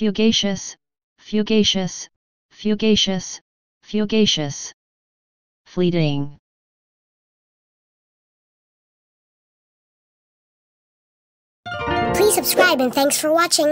fugacious, fugacious, fugacious, fugacious, fleeting. Please subscribe and thanks for watching.